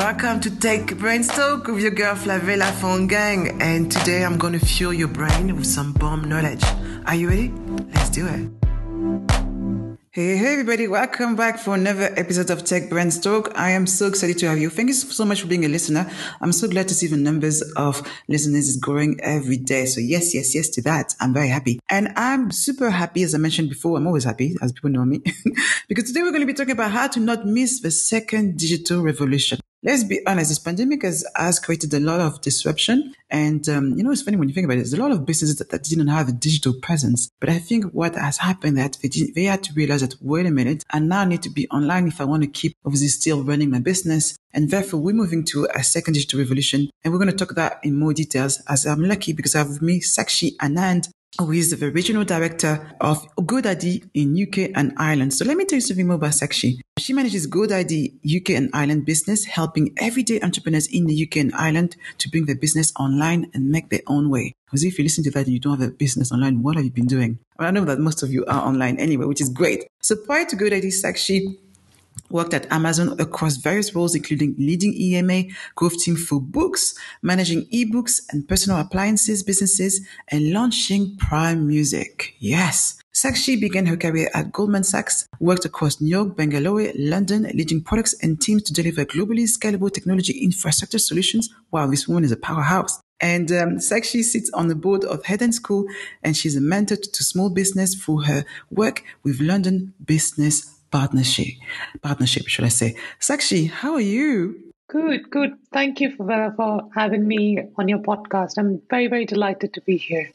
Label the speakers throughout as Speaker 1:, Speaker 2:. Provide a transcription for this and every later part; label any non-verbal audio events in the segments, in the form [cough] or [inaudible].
Speaker 1: Welcome to Tech Brains Talk with your girl Flavilla Fongang. And today I'm going to fuel your brain with some bomb knowledge. Are you ready? Let's do it. Hey, hey, everybody. Welcome back for another episode of Tech Brains Talk. I am so excited to have you. Thank you so much for being a listener. I'm so glad to see the numbers of listeners is growing every day. So yes, yes, yes to that. I'm very happy. And I'm super happy, as I mentioned before. I'm always happy, as people know me, [laughs] because today we're going to be talking about how to not miss the second digital revolution. Let's be honest, this pandemic has, has created a lot of disruption. And, um, you know, it's funny when you think about it, there's a lot of businesses that, that didn't have a digital presence. But I think what has happened that they, they had to realize that, wait a minute, I now need to be online if I want to keep obviously still running my business. And therefore we're moving to a second digital revolution. And we're going to talk that in more details as I'm lucky because I have with me Sakshi Anand, who is the regional director of GoDaddy in UK and Ireland. So let me tell you something more about Sakshi. She manages GoDaddy UK and Ireland business, helping everyday entrepreneurs in the UK and Ireland to bring their business online and make their own way. Because if you listen to that and you don't have a business online, what have you been doing? Well, I know that most of you are online anyway, which is great. So prior to GoDaddy, Sakshi worked at Amazon across various roles, including leading EMEA growth team for books, managing ebooks and personal appliances businesses, and launching Prime Music. Yes. Sakshi began her career at Goldman Sachs, worked across New York, Bangalore, London, leading products and teams to deliver globally scalable technology infrastructure solutions. Wow, this woman is a powerhouse. And um, Sakshi sits on the board of Hendon School, and she's a mentor to small business through her work with London Business partnership. Partnership, should I say? Sakshi, how are you?
Speaker 2: Good, good. Thank you for, for having me on your podcast. I'm very, very delighted to be here.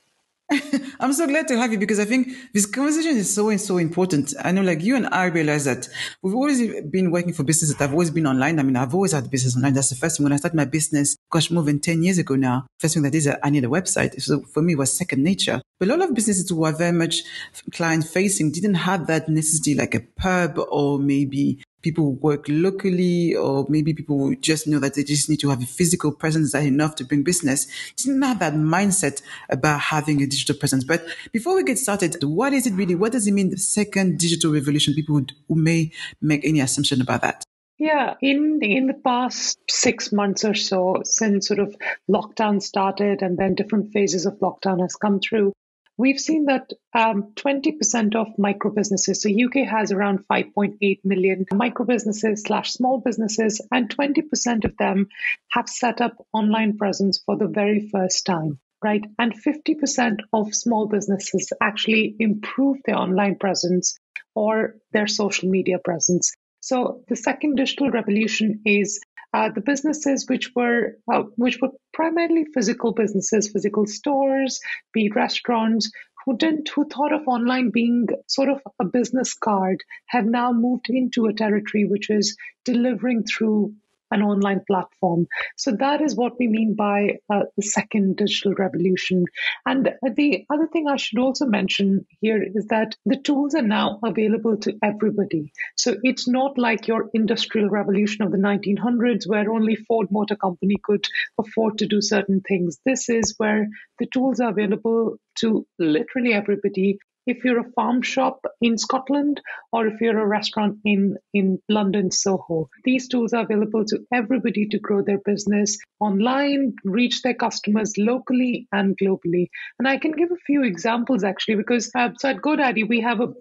Speaker 2: [laughs]
Speaker 1: I'm so glad to have you because I think this conversation is so so important. I know, like you and I realize that we've always been working for businesses that have always been online. I mean, I've always had business online. That's the first thing. When I started my business, gosh, more than 10 years ago now, first thing that is, I need a website. So for me, it was second nature. But a lot of businesses who are very much client facing didn't have that necessity like a pub or maybe people work locally or maybe people just know that they just need to have a physical presence that enough to bring business. Didn't have that mindset about having a digital presence. But before we get started, what is it really? What does it mean, the second digital revolution? People who may make any assumption about that.
Speaker 2: Yeah, in in the past six months or so, since sort of lockdown started and then different phases of lockdown has come through, We've seen that um, 20% of micro businesses, so UK has around 5.8 million micro businesses slash small businesses, and 20% of them have set up online presence for the very first time. Right. And 50% of small businesses actually improve their online presence or their social media presence. So the second digital revolution is uh, the businesses which were uh, which were primarily physical businesses, physical stores, be it restaurants, who didn't who thought of online being sort of a business card, have now moved into a territory which is delivering through an online platform. So that is what we mean by uh, the second digital revolution. And the other thing I should also mention here is that the tools are now available to everybody. So it's not like your industrial revolution of the 1900s where only Ford Motor Company could afford to do certain things. This is where the tools are available to literally everybody if you're a farm shop in Scotland or if you're a restaurant in, in London, Soho. These tools are available to everybody to grow their business online, reach their customers locally and globally. And I can give a few examples actually, because uh, so at GoDaddy, we have a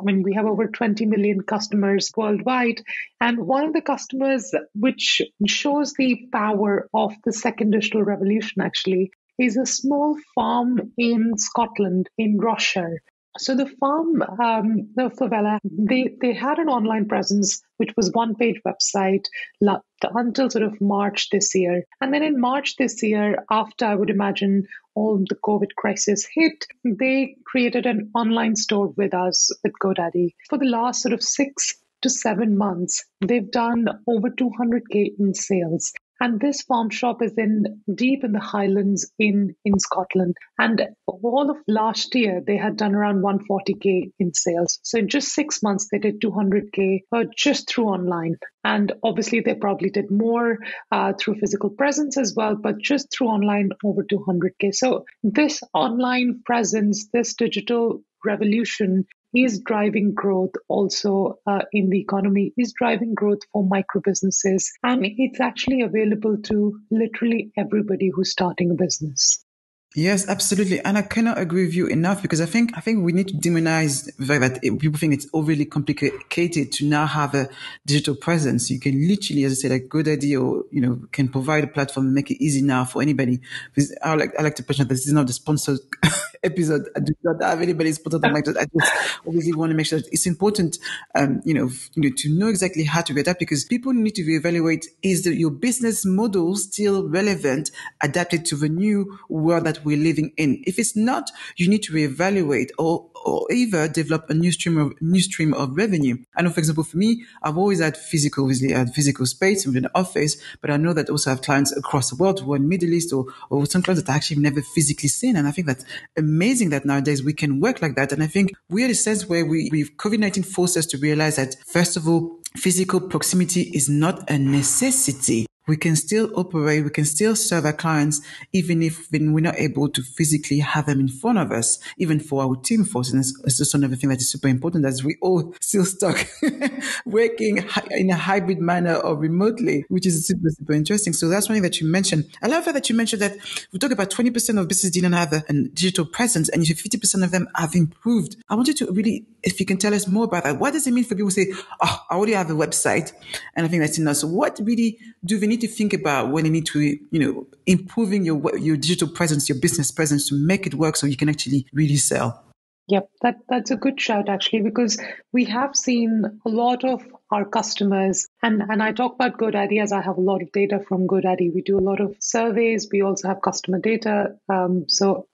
Speaker 2: I mean, we have over 20 million customers worldwide. And one of the customers, which shows the power of the second digital revolution, actually, is a small farm in Scotland, in Ross-shire. So the farm, um, the favela, they, they had an online presence, which was one page website until sort of March this year. And then in March this year, after I would imagine all the COVID crisis hit, they created an online store with us, with GoDaddy. For the last sort of six to seven months, they've done over 200K in sales. And this farm shop is in deep in the Highlands in, in Scotland. And all of last year, they had done around 140K in sales. So in just six months, they did 200K uh, just through online. And obviously, they probably did more uh, through physical presence as well, but just through online, over 200K. So this online presence, this digital revolution is driving growth also uh, in the economy, is driving growth for micro businesses. And it's actually available to literally everybody who's starting a business.
Speaker 1: Yes, absolutely. And I cannot agree with you enough because I think, I think we need to demonize that people think it's overly complicated to now have a digital presence. You can literally, as I said, a GoDaddy or, you know, can provide a platform and make it easy now for anybody. Because I like, I like to mention that this is not the sponsored episode. I do not have anybody sponsored on my, I just obviously want to make sure that it's important, um, you know, you know, to know exactly how to get that because people need to evaluate is the, your business model still relevant, adapted to the new world that we're living in. If it's not, you need to reevaluate or, or either develop a new stream of new stream of revenue. I know, for example, for me, I've always had physical, obviously, had physical space within an office, but I know that also have clients across the world who are in Middle East or, or some clients that I actually never physically seen. And I think that's amazing that nowadays we can work like that. And I think we're in a sense where we, we've COVID-19 forced us to realize that first of all, physical proximity is not a necessity we can still operate, we can still serve our clients, even if we're not able to physically have them in front of us, even for our team force. And it's just another thing that is super important as we all [laughs] still stuck [laughs] working in a hybrid manner or remotely, which is super, super interesting. So that's one thing that you mentioned. I love that you mentioned that we talk about 20% of businesses didn't have a, a digital presence and 50% of them have improved. I want you to really, if you can tell us more about that, what does it mean for people to say, oh, I already have a website and I think that's enough. So what really do they need to think about when you need to, you know, improving your your digital presence, your business presence to make it work so you can actually really sell?
Speaker 2: Yep, that, that's a good shout actually, because we have seen a lot of our customers, and, and I talk about GoDaddy as I have a lot of data from GoDaddy. We do a lot of surveys, we also have customer data. Um, so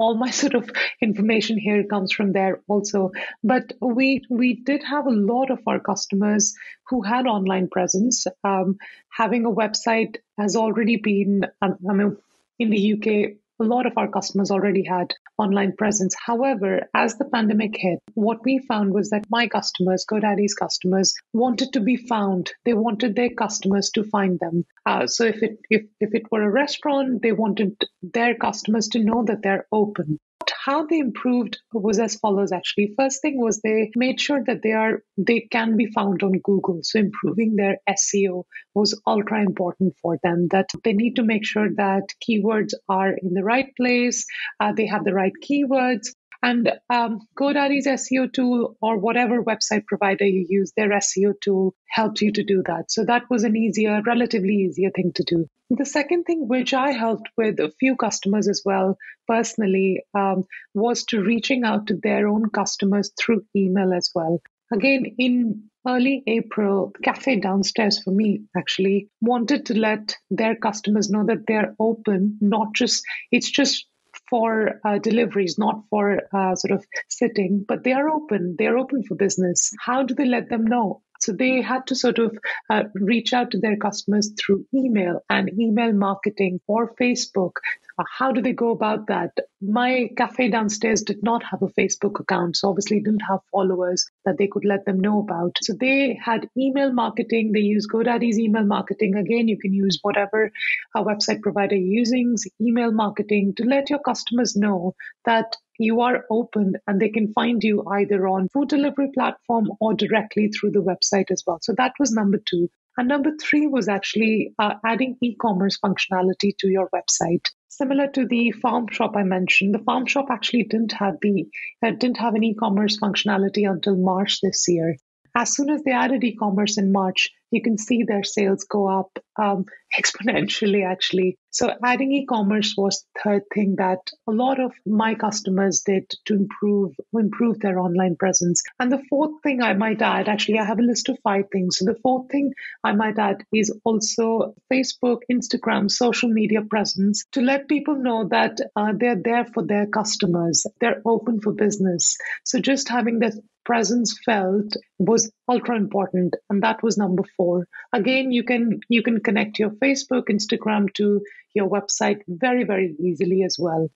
Speaker 2: all my [laughs] sort of information here comes from there also. But we we did have a lot of our customers who had online presence. Um, having a website has already been, um, I mean, in the UK, a lot of our customers already had online presence. However, as the pandemic hit, what we found was that my customers, GoDaddy's customers, wanted to be found. They wanted their customers to find them. Uh, so if it if, if it were a restaurant, they wanted their customers to know that they're open how they improved was as follows actually. First thing was they made sure that they are they can be found on google. So improving their seo was ultra important for them that they need to make sure that keywords are in the right place uh, they have the right keywords and um, GoDaddy's SEO tool or whatever website provider you use, their SEO tool helps you to do that. So that was an easier, relatively easier thing to do. The second thing, which I helped with a few customers as well personally, um, was to reaching out to their own customers through email as well. Again, in early April, the cafe downstairs for me actually wanted to let their customers know that they're open, not just, it's just for uh, deliveries, not for uh, sort of sitting, but they are open. They are open for business. How do they let them know? So they had to sort of uh, reach out to their customers through email and email marketing or Facebook. Uh, how do they go about that? My cafe downstairs did not have a Facebook account, so obviously didn't have followers that they could let them know about. So they had email marketing. They use GoDaddy's email marketing. Again, you can use whatever a website provider you're using, email marketing to let your customers know that you are open and they can find you either on food delivery platform or directly through the website as well. So that was number two. And number three was actually uh, adding e-commerce functionality to your website. Similar to the farm shop I mentioned, the farm shop actually didn't have the uh, didn't have an e-commerce functionality until March this year. As soon as they added e-commerce in March, you can see their sales go up um, [laughs] exponentially actually. So adding e-commerce was the third thing that a lot of my customers did to improve improve their online presence. And the fourth thing i might add actually i have a list of five things. So the fourth thing i might add is also facebook instagram social media presence to let people know that uh, they're there for their customers. They're open for business. So just having that presence felt was ultra important and that was number four. Again you can you can connect your facebook instagram to your website very very easily as well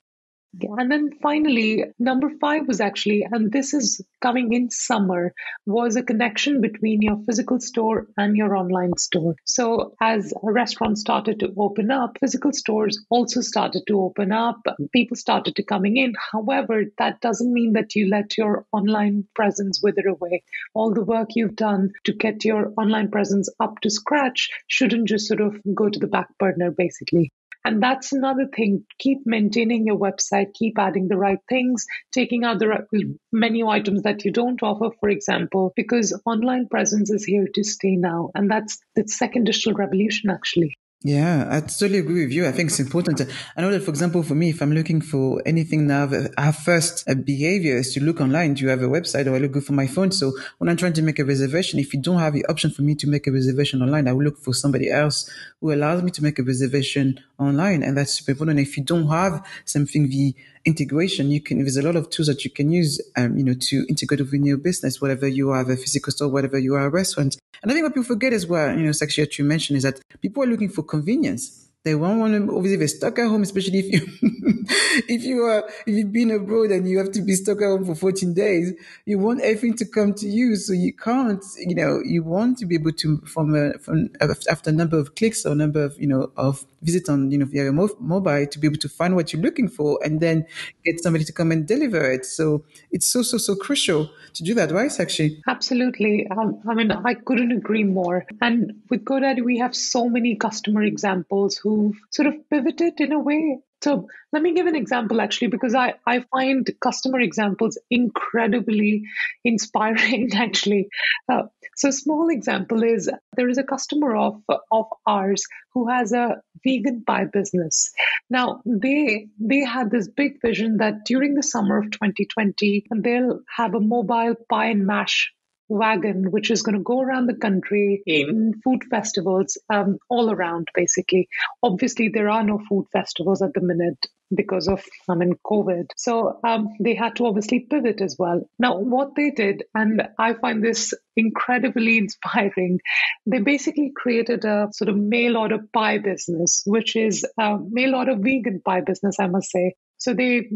Speaker 2: And then finally, number five was actually, and this is coming in summer, was a connection between your physical store and your online store. So as restaurants started to open up, physical stores also started to open up. People started to coming in. However, that doesn't mean that you let your online presence wither away. All the work you've done to get your online presence up to scratch shouldn't just sort of go to the back burner, basically. And that's another thing. Keep maintaining your website, keep adding the right things, taking out the menu items that you don't offer, for example, because online presence is here to stay now. And that's the second digital revolution, actually.
Speaker 1: Yeah, I totally agree with you. I think it's important. I know that, for example, for me, if I'm looking for anything now, our first uh, behavior is to look online. Do you have a website or I look good for my phone? So when I'm trying to make a reservation, if you don't have the option for me to make a reservation online, I will look for somebody else who allows me to make a reservation online. And that's super important. If you don't have something, the integration, you can, there's a lot of tools that you can use, um, you know, to integrate within your business, whatever you have a physical store, whatever you are a restaurant. And I think what people forget as well, you know, what you mentioned is that people are looking for convenience. They won't want to, obviously, they're stuck at home, especially if you, [laughs] if you are, if you've been abroad and you have to be stuck at home for 14 days, you want everything to come to you. So you can't, you know, you want to be able to, from a, from, after a number of clicks or number of, you know, of visit on, you know, via mo- mobile to be able to find what you're looking for and then get somebody to come and deliver it. So it's so, so, so crucial to do that, right, actually?
Speaker 2: Absolutely. Um, I mean, I couldn't agree more. And with GoDaddy, we have so many customer examples who've sort of pivoted in a way so let me give an example actually, because I, I find customer examples incredibly inspiring [laughs] actually. Uh, so small example is there is a customer of, of ours who has a vegan pie business. Now they, they had this big vision that during the summer of 2020, they'll have a mobile pie and mash wagon, which is going to go around the country in food festivals um, all around, basically. Obviously, there are no food festivals at the minute because of I mean COVID. So um, they had to obviously pivot as well. Now, what they did, and I find this incredibly [laughs] inspiring, they basically created a sort of mail order pie business, which is a mail order vegan pie business, I must say. So they,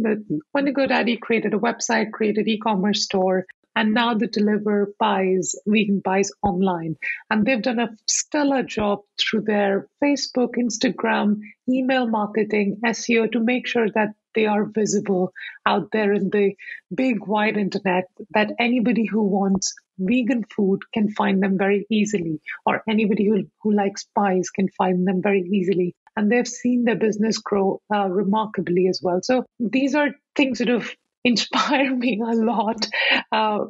Speaker 2: when GoDaddy created a website, created e-commerce store, and now they deliver pies, vegan pies online. And they've done a stellar job through their Facebook, Instagram, email marketing, SEO to make sure that they are visible out there in the big wide internet, that anybody who wants vegan food can find them very easily, or anybody who, who likes pies can find them very easily. And they've seen their business grow uh, remarkably as well. So these are things that have [laughs] inspire me a lot uh,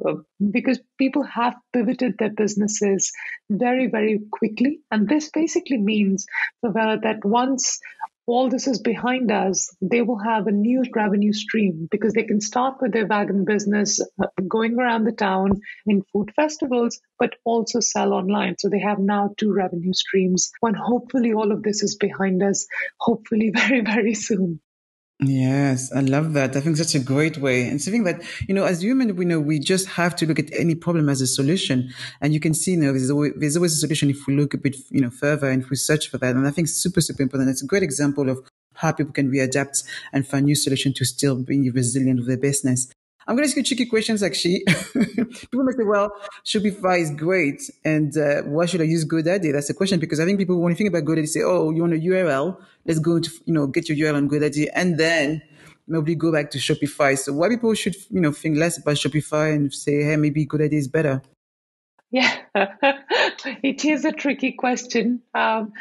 Speaker 2: because people have pivoted their businesses very, very quickly. And this basically means that once all this is behind us, they will have a new revenue stream because they can start with their wagon business uh, going around the town in food festivals, but also sell online. So they have now two revenue streams. When hopefully all of this is behind us, hopefully [laughs] very, very soon.
Speaker 1: Yes, I love that. I think that's a great way. And something that, you know, as human, we know we just have to look at any problem as a solution. And you can see, you know, there's always, there's always a solution if we look a bit, you know, further and if we search for that. And I think super, super important. It's a great example of how people can readapt and find new solution to still be resilient with their business. I'm going to ask you tricky questions, actually. [laughs] people might say, well, Shopify is great. And uh, why should I use GoDaddy? That's the question because I think people, when you think about GoDaddy, say, oh, you want a URL? Let's go to, you know, get your URL on GoDaddy and then maybe go back to Shopify. So why people should, you know, think less about Shopify and say, hey, maybe GoDaddy is better?
Speaker 2: Yeah, [laughs] it is a tricky question. Um,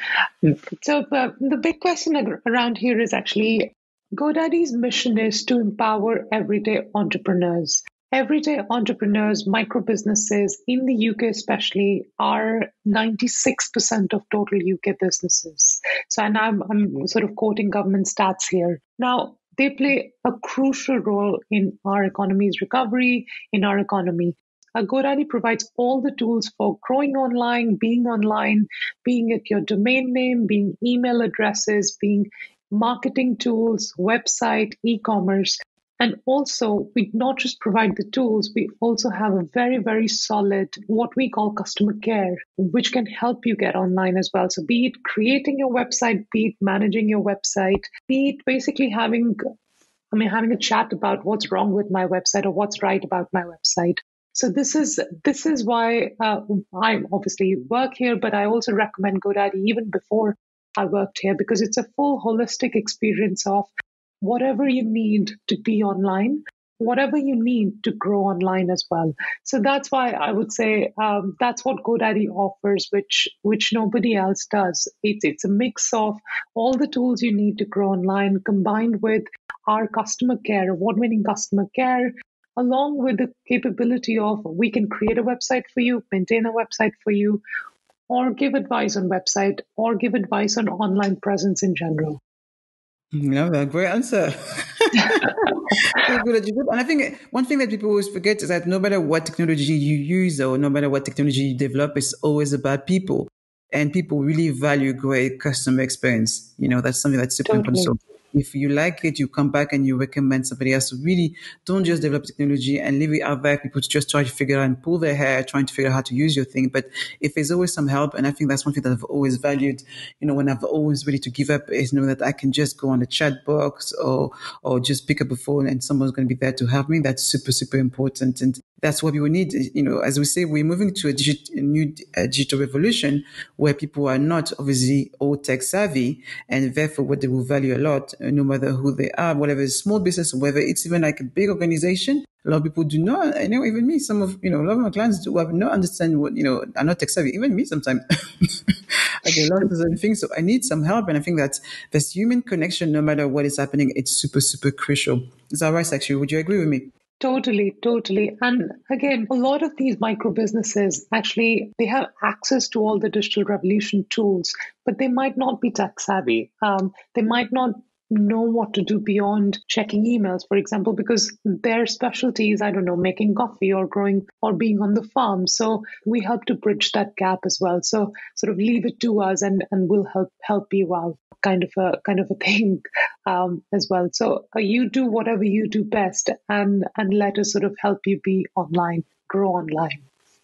Speaker 2: so the big question around here is actually GoDaddy's mission is to empower everyday entrepreneurs. Everyday entrepreneurs, micro businesses in the UK especially, are 96% of total UK businesses. So, and I'm, I'm sort of quoting government stats here. Now, they play a crucial role in our economy's recovery, in our economy. GoDaddy provides all the tools for growing online, being online, being at your domain name, being email addresses, being marketing tools, website, e commerce. And also, we not just provide the tools, we also have a very, very solid, what we call customer care, which can help you get online as well. So, be it creating your website, be it managing your website, be it basically having I mean, having a chat about what's wrong with my website or what's right about my website. So this is this is why uh, I obviously work here, but I also recommend GoDaddy even before I worked here because it's a full holistic experience of whatever you need to be online whatever you need to grow online as well. So that's why I would say um, that's what GoDaddy offers, which which nobody else does. It's it's a mix of all the tools you need to grow online combined with our customer care, award-winning customer care, along with the capability of we can create a website for you, maintain a website for you, or give advice on website, or give advice on online presence in general.
Speaker 1: No, a great answer. [laughs] and I think one thing that people always forget is that no matter what technology you use or no matter what technology you develop, it's always about people. And people really value great customer experience. You know, that's something that's super totally. important. If you like it, you come back and you recommend somebody else. So really don't just develop technology and leave it out there. People to just try to figure out and pull their hair, trying to figure out how to use your thing. But if there's always some help, and I think that's one thing that I've always valued, you know, when I've always ready to give up is knowing that I can just go on the chat box or, or just pick up a phone and someone's going to be there to help me. That's super, super important. And that's what we will need. You know, as we say, we're moving to a, a new digital revolution where people are not obviously all tech savvy and therefore what they will value a lot, uh, no matter who they are, whatever it's small business, whether it's even like a big organization. A lot of people do not, I know even me, some of, you know, a lot of my clients do have no understanding what, you know, are not tech savvy. Even me sometimes. [laughs] I get lost in things. So I need some help. And I think that this human connection, no matter what is happening, it's super, super crucial. Is that right, actually? Would you agree with me?
Speaker 2: Totally, totally. And again, a lot of these micro businesses actually they have access to all the digital revolution tools, but they might not be tech savvy. Um, they might not know what to do beyond checking emails, for example, because their specialty is, I don't know, making coffee or growing or being on the farm. So we help to bridge that gap as well. So sort of leave it to us and, and we'll help help you out kind of a kind of a [laughs] thing um, as well. So uh, you do whatever you do best, and and let us sort of help you be online, grow online.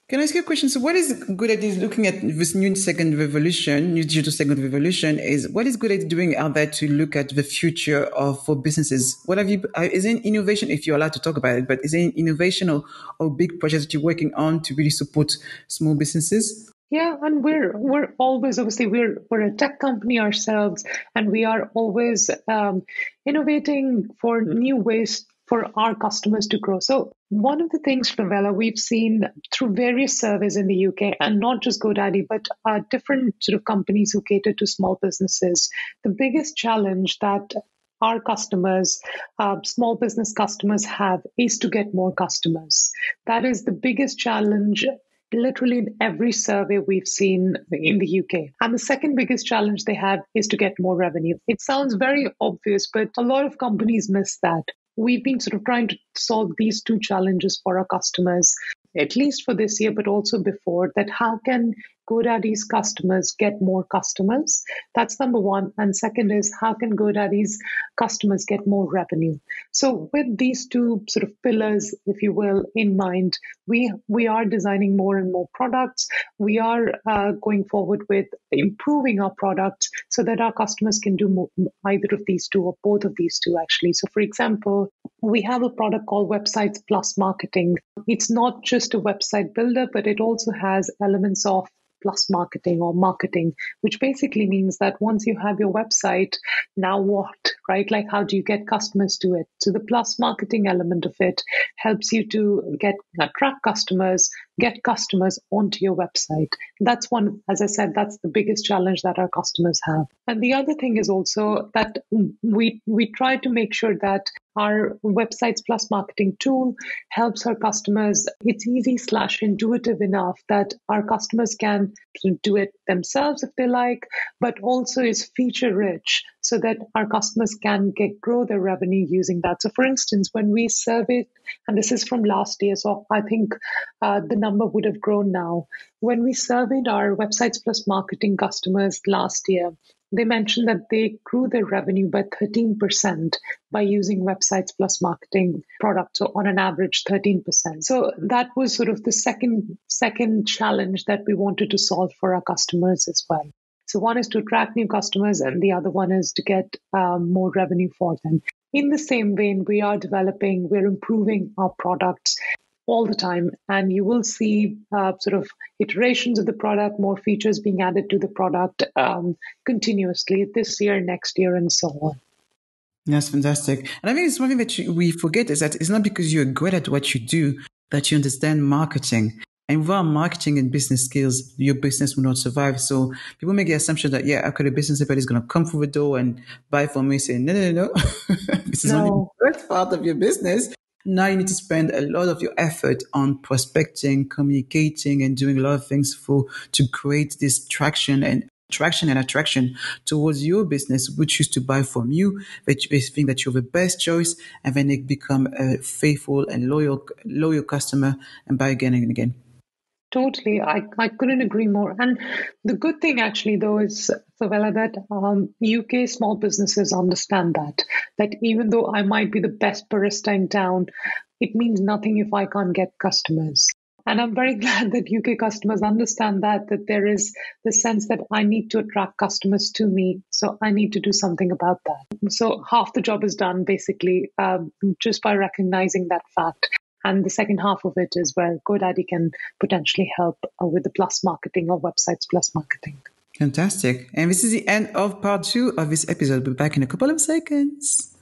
Speaker 1: Can I ask you a question? So, what is good at is looking at this new second revolution, new digital second revolution? Is what is good at doing out there to look at the future of for businesses? What have you? Uh, is there innovation, if you're allowed to talk about it, but is there innovation or, or big projects that you're working on to really support small businesses?
Speaker 2: Yeah, and we're we're always obviously we're we're a tech company ourselves, and we are always um, innovating for new ways for our customers to grow. So one of the things, Flavilla, we've seen through various surveys in the UK, and not just GoDaddy, but uh, different sort of companies who cater to small businesses, the biggest challenge that our customers, uh, small business customers have is to get more customers. That is the biggest challenge literally in every survey we've seen in the UK. And the second biggest challenge they have is to get more revenue. It sounds very obvious, but a lot of companies miss that. We've been sort of trying to solve these two challenges for our customers, at least for this year, but also before that. How can GoDaddy's customers get more customers? That's number one. And second is how can GoDaddy's customers get more revenue? So with these two sort of pillars, if you will, in mind, we we are designing more and more products. We are uh, going forward with improving our products so that our customers can do more, either of these two or both of these two actually. So for example, we have a product called Websites Plus Marketing. It's not just a website builder, but it also has elements of plus marketing or marketing, which basically means that once you have your website, now what, right? Like, how do you get customers to it? So the plus marketing element of it helps you to get attract customers, get customers onto your website. That's one, as I said, that's the biggest challenge that our customers have. And the other thing is also that we we try to make sure that our websites plus marketing tool helps our customers. It's easy slash intuitive enough that our customers can do it themselves if they like, but also is feature rich so that our customers can get grow their revenue using that. So, for instance, when we serve surveyed, and this is from last year, so I think uh, the number would have grown now. When we surveyed our websites plus marketing customers last year, they mentioned that they grew their revenue by 13% by using websites plus marketing products so on an average 13% so that was sort of the second second challenge that we wanted to solve for our customers as well. So one is to attract new customers and the other one is to get um, more revenue for them in the same vein, we are developing, we're improving our products all the time. And you will see uh, sort of iterations of the product, more features being added to the product um, continuously this year, next year, and so on.
Speaker 1: That's fantastic. And I think it's one thing that we forget is that it's not because you're great at what you do that you understand marketing. And without marketing and business skills, your business will not survive. So people make the assumption that, yeah, I've got a business, everybody's going to come through the door and buy from me. Say, no, no, no, no. [laughs] this is only the first part of your business. Now you need to spend a lot of your effort on prospecting, communicating, and doing a lot of things for to create this traction and traction and attraction towards your business, which is to buy from you, that you think that you're the best choice, and then they become a faithful and loyal loyal customer and buy again and again.
Speaker 2: Totally. I, I couldn't agree more. And the good thing actually though is Flavilla that um, UK small businesses understand that. That even though I might be the best barista in town, it means nothing if I can't get customers. And I'm very [laughs] glad that UK customers understand that, that there is the sense that I need to attract customers to me. So I need to do something about that. So half the job is done basically um, just by recognizing that fact. And the second half of it is where GoDaddy can potentially help uh, with the plus marketing or websites plus marketing.
Speaker 1: Fantastic. And this is the end of part two of this episode. We'll be back in a couple of seconds.